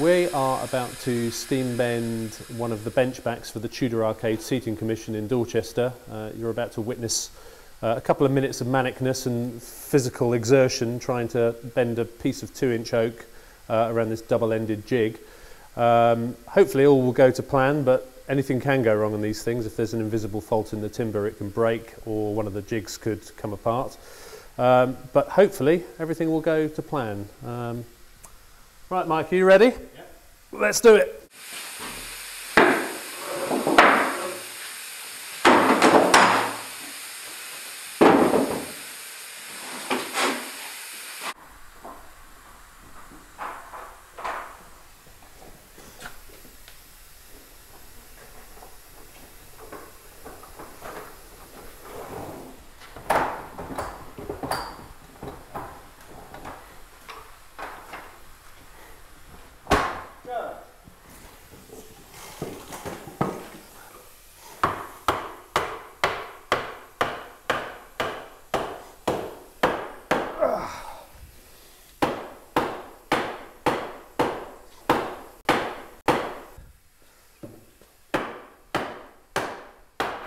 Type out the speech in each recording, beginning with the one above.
We are about to steam bend one of the bench backs for the Tudor Arcade Seating Commission in Dorchester. Uh, you're about to witness uh, a couple of minutes of manicness and physical exertion trying to bend a piece of two inch oak uh, around this double-ended jig. Um, hopefully all will go to plan, but anything can go wrong on these things. If there's an invisible fault in the timber, it can break or one of the jigs could come apart. Um, but hopefully everything will go to plan. Um, right, Mike, are you ready? Yep. Let's do it.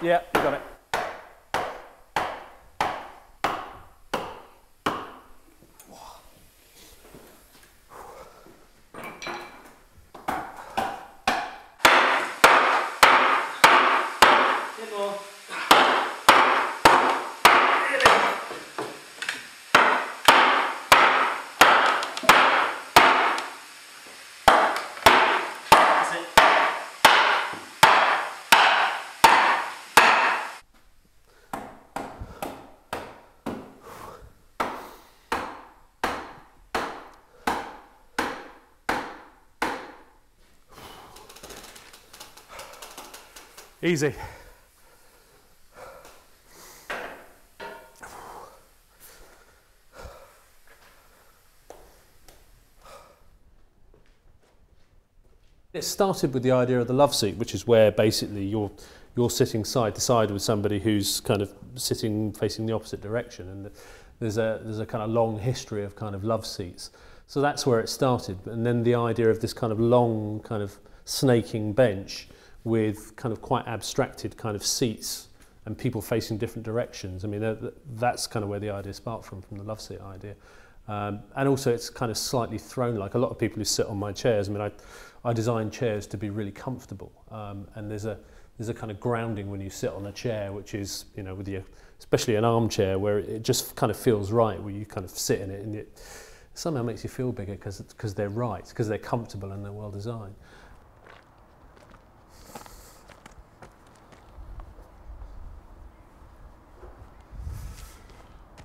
Yeah, you got it. Easy. It started with the idea of the love seat, which is where basically you're you're sitting side to side with somebody who's kind of sitting facing the opposite direction, and there's a there's a kind of long history of kind of love seats. So that's where it started, and then the idea of this kind of long kind of snaking bench with kind of quite abstracted kind of seats and people facing different directions. I mean, that's kind of where the idea sparked from, from the love seat idea. Um, and also it's kind of slightly throne like a lot of people who sit on my chairs. I mean, I, I design chairs to be really comfortable. Um, and there's a, there's a kind of grounding when you sit on a chair, which is, you know, with your, especially an armchair where it just kind of feels right, where you kind of sit in it and it somehow makes you feel bigger because they're right, because they're comfortable and they're well designed.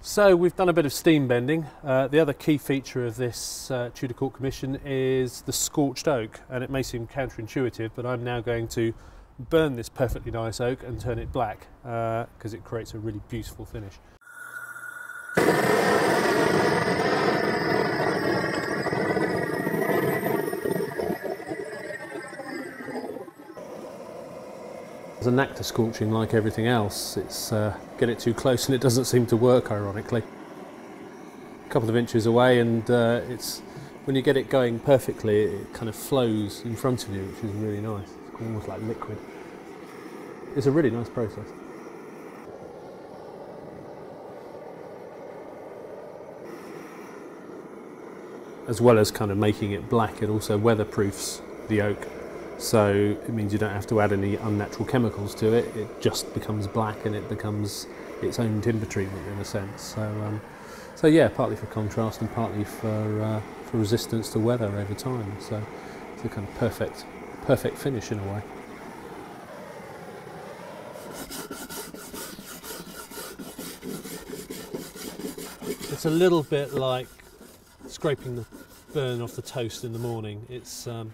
So we've done a bit of steam bending. Uh, the other key feature of this uh, Tudor Court Commission is the scorched oak and it may seem counterintuitive but I'm now going to burn this perfectly nice oak and turn it black because uh, it creates a really beautiful finish. There's a to scorching like everything else. It's uh, get it too close and it doesn't seem to work, ironically. A couple of inches away and uh, it's when you get it going perfectly, it kind of flows in front of you, which is really nice. It's almost like liquid. It's a really nice process. As well as kind of making it black, it also weatherproofs the oak so it means you don't have to add any unnatural chemicals to it. It just becomes black and it becomes its own timber treatment in a sense. So, um, so yeah, partly for contrast and partly for uh, for resistance to weather over time. So it's a kind of perfect perfect finish in a way. It's a little bit like scraping the burn off the toast in the morning. It's um,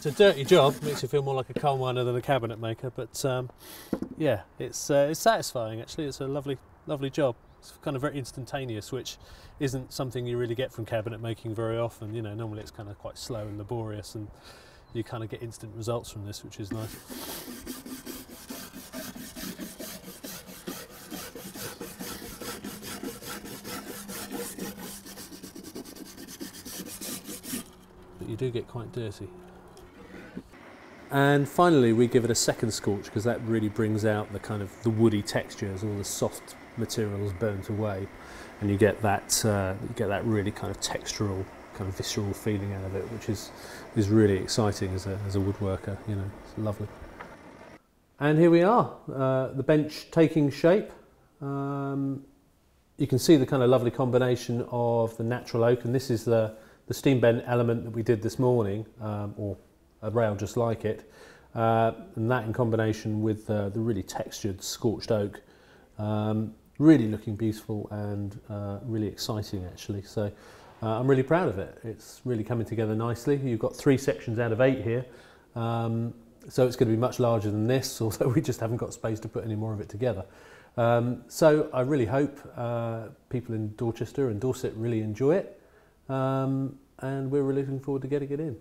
it's a dirty job, makes you feel more like a coal miner than a cabinet maker, but um, yeah, it's uh, it's satisfying actually. It's a lovely lovely job. It's kind of very instantaneous, which isn't something you really get from cabinet making very often. You know, normally it's kind of quite slow and laborious, and you kind of get instant results from this, which is nice. But you do get quite dirty. And finally, we give it a second scorch because that really brings out the kind of the woody texture as all the soft materials burnt away, and you get that uh, you get that really kind of textural, kind of visceral feeling out of it, which is is really exciting as a as a woodworker. You know, it's lovely. And here we are, uh, the bench taking shape. Um, you can see the kind of lovely combination of the natural oak, and this is the, the steam bent element that we did this morning, um, or a rail just like it, uh, and that in combination with uh, the really textured scorched oak, um, really looking beautiful and uh, really exciting actually. So uh, I'm really proud of it. It's really coming together nicely. You've got three sections out of eight here. Um, so it's going to be much larger than this, although we just haven't got space to put any more of it together. Um, so I really hope uh, people in Dorchester and Dorset really enjoy it, um, and we're really looking forward to getting it in.